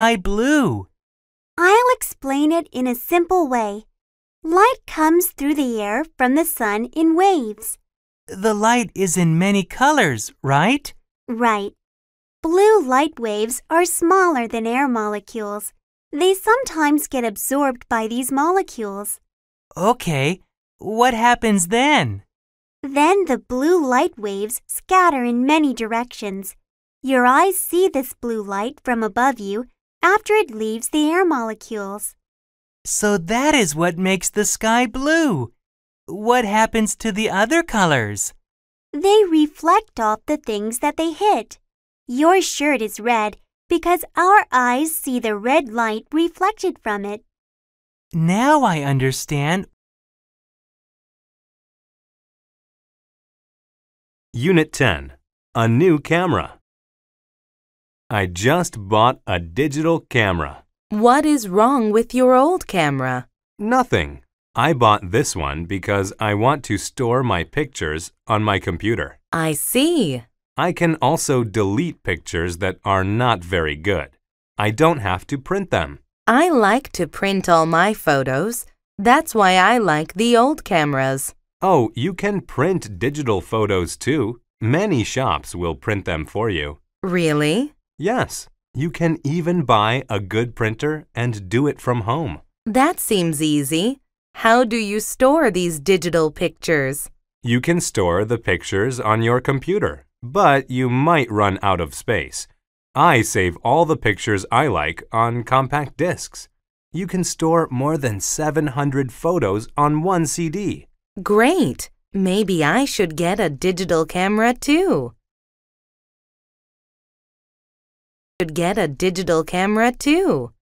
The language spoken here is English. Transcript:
sky blue? I'll explain it in a simple way. Light comes through the air from the sun in waves. The light is in many colors, right? Right. Blue light waves are smaller than air molecules. They sometimes get absorbed by these molecules. Okay, what happens then? Then the blue light waves scatter in many directions. Your eyes see this blue light from above you after it leaves the air molecules. So that is what makes the sky blue. What happens to the other colors? They reflect off the things that they hit. Your shirt is red because our eyes see the red light reflected from it. Now I understand. Unit 10 A New Camera. I just bought a digital camera. What is wrong with your old camera? Nothing. I bought this one because I want to store my pictures on my computer. I see. I can also delete pictures that are not very good. I don't have to print them. I like to print all my photos. That's why I like the old cameras. Oh, you can print digital photos too. Many shops will print them for you. Really? Yes, you can even buy a good printer and do it from home. That seems easy. How do you store these digital pictures? You can store the pictures on your computer, but you might run out of space. I save all the pictures I like on compact discs. You can store more than 700 photos on one CD. Great! Maybe I should get a digital camera too. Should get a digital camera too.